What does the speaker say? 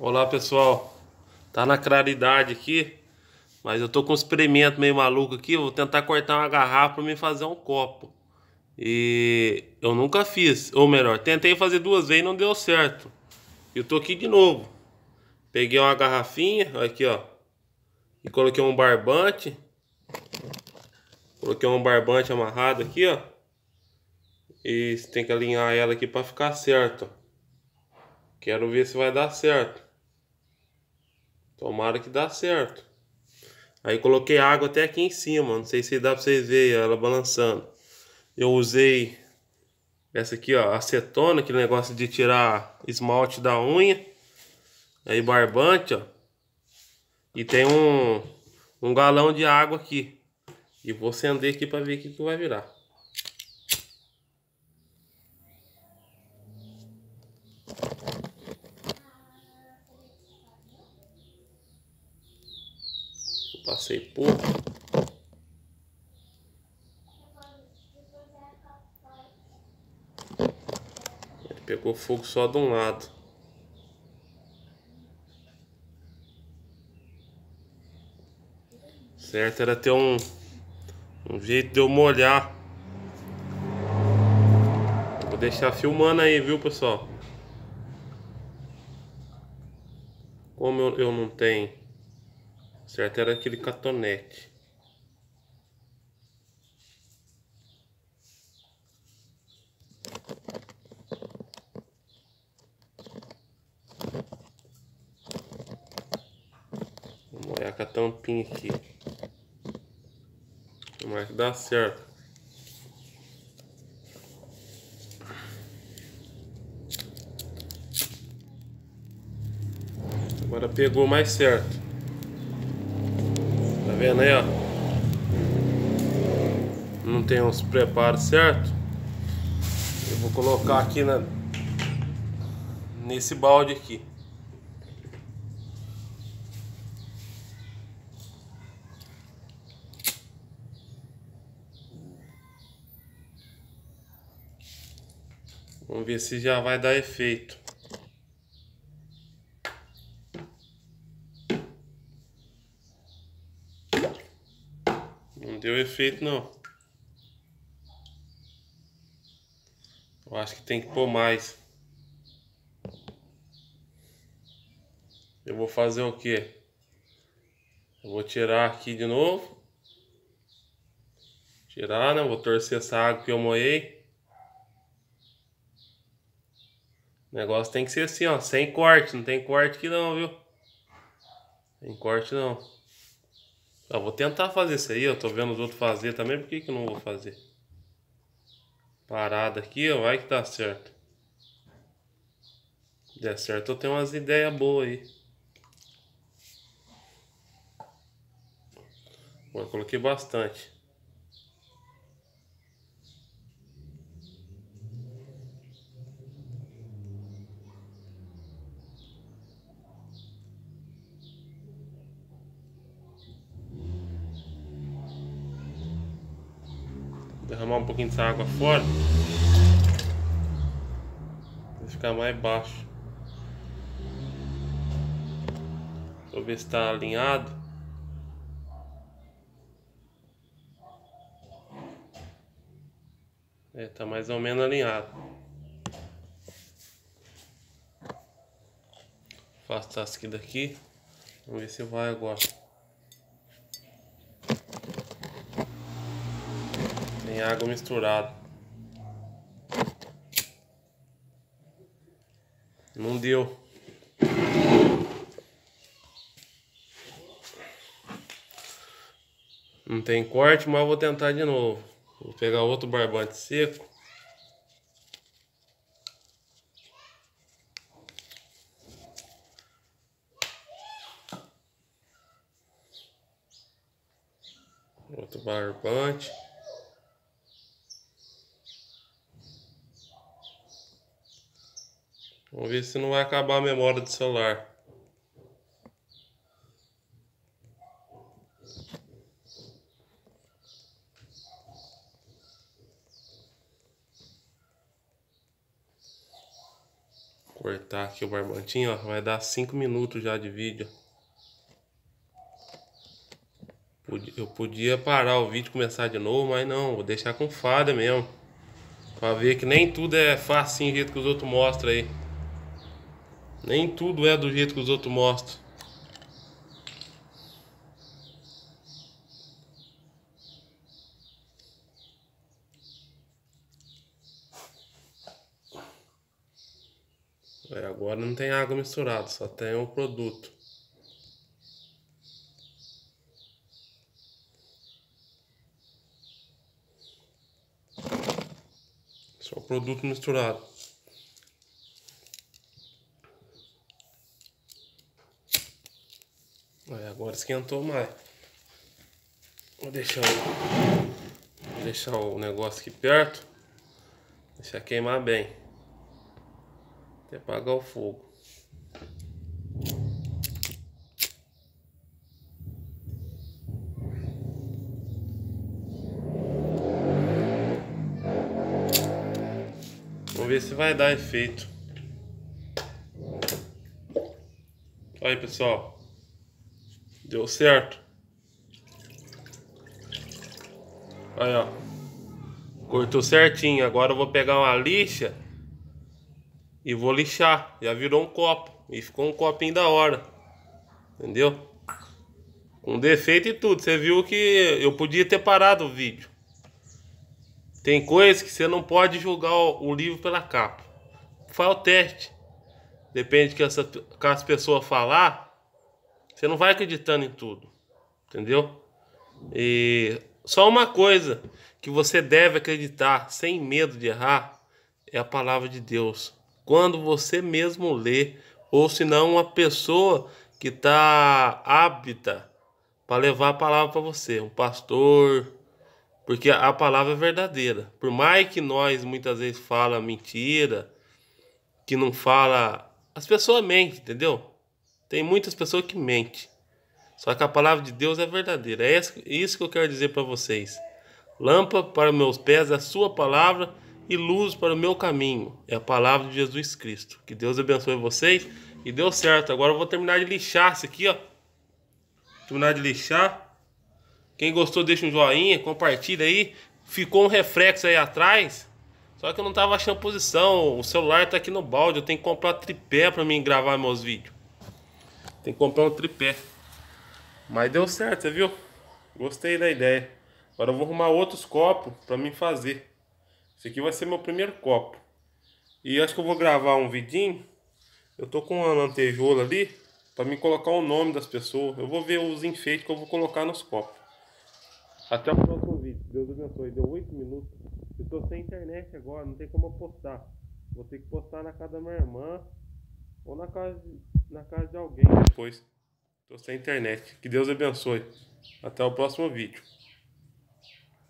Olá pessoal, tá na claridade aqui, mas eu tô com um experimento meio maluco aqui, vou tentar cortar uma garrafa para me fazer um copo. E eu nunca fiz, ou melhor, tentei fazer duas vezes e não deu certo. Eu tô aqui de novo. Peguei uma garrafinha, aqui ó, e coloquei um barbante. Coloquei um barbante amarrado aqui ó. E tem que alinhar ela aqui para ficar certo. Quero ver se vai dar certo. Tomara que dá certo. Aí coloquei água até aqui em cima. Não sei se dá pra vocês verem ela balançando. Eu usei essa aqui, ó, acetona, aquele negócio de tirar esmalte da unha. Aí barbante, ó. E tem um, um galão de água aqui. E vou acender aqui para ver o que, que vai virar. Passei pouco. Ele pegou fogo só de um lado. Certo era ter um, um jeito de eu molhar. Vou deixar filmando aí, viu, pessoal? Como eu, eu não tenho Certo era aquele catonete. Molhar com a tampinha aqui. Tomara que dá certo. Agora pegou mais certo vendo aí, ó? Não tem os preparos certo. Eu vou colocar aqui na nesse balde aqui. Vamos ver se já vai dar efeito. Não deu efeito não. Eu acho que tem que pôr mais. Eu vou fazer o que? Eu vou tirar aqui de novo. Tirar, né? Vou torcer essa água que eu moei. O negócio tem que ser assim, ó. Sem corte. Não tem corte aqui não, viu? Tem corte não. Eu vou tentar fazer isso aí, eu tô vendo os outros fazer também, por que que eu não vou fazer? Parada aqui, vai que dá certo. Se der certo, eu tenho umas ideias boas aí. Bom, eu coloquei bastante. Derramar um pouquinho dessa água fora. Vai ficar mais baixo. Vou ver se está alinhado. É, tá mais ou menos alinhado. Afastar isso aqui daqui. Vamos ver se vai agora Tem água misturada. Não deu. Não tem corte, mas vou tentar de novo. Vou pegar outro barbante seco. Outro barbante. Vamos ver se não vai acabar a memória do celular. Cortar aqui o barbantinho, ó. Vai dar 5 minutos já de vídeo. Eu podia parar o vídeo e começar de novo, mas não, vou deixar com fada mesmo. Pra ver que nem tudo é fácil do jeito que os outros mostram aí. Nem tudo é do jeito que os outros mostram. É, agora não tem água misturada, só tem o produto. Só o produto misturado. É, agora esquentou mais. Vou deixar vou deixar o negócio aqui perto. Deixar queimar bem. Até apagar o fogo. Vamos ver se vai dar efeito. Aí pessoal. Deu certo. Aí ó. Cortou certinho. Agora eu vou pegar uma lixa e vou lixar. Já virou um copo. E ficou um copinho da hora. Entendeu? Com defeito e tudo. Você viu que eu podia ter parado o vídeo. Tem coisas que você não pode julgar o livro pela capa. Faz o teste. Depende que, essa, que as pessoas falar, você não vai acreditando em tudo. Entendeu? E só uma coisa que você deve acreditar sem medo de errar é a palavra de Deus quando você mesmo lê, ou se não uma pessoa que está hábita para levar a palavra para você, um pastor, porque a palavra é verdadeira. Por mais que nós muitas vezes fala mentira, que não fala, as pessoas mentem, entendeu? Tem muitas pessoas que mentem. Só que a palavra de Deus é verdadeira. É isso que eu quero dizer para vocês. Lâmpada para meus pés é a sua palavra e luz para o meu caminho. É a palavra de Jesus Cristo. Que Deus abençoe vocês. E deu certo. Agora eu vou terminar de lixar isso aqui, ó. Terminar de lixar. Quem gostou, deixa um joinha, compartilha aí. Ficou um reflexo aí atrás. Só que eu não tava achando posição. O celular tá aqui no balde. Eu tenho que comprar tripé para mim gravar meus vídeos. Tem que comprar um tripé. Mas deu certo, você viu? Gostei da ideia. Agora eu vou arrumar outros copos para mim fazer. Esse aqui vai ser meu primeiro copo. E acho que eu vou gravar um vidinho. Eu tô com uma lantejola ali para me colocar o nome das pessoas. Eu vou ver os enfeites que eu vou colocar nos copos. Até o próximo vídeo. Deus abençoe. Deu 8 minutos. Eu tô sem internet agora, não tem como postar. Vou ter que postar na casa da minha irmã ou na casa, na casa de alguém depois. Tô sem internet. Que Deus abençoe. Até o próximo vídeo.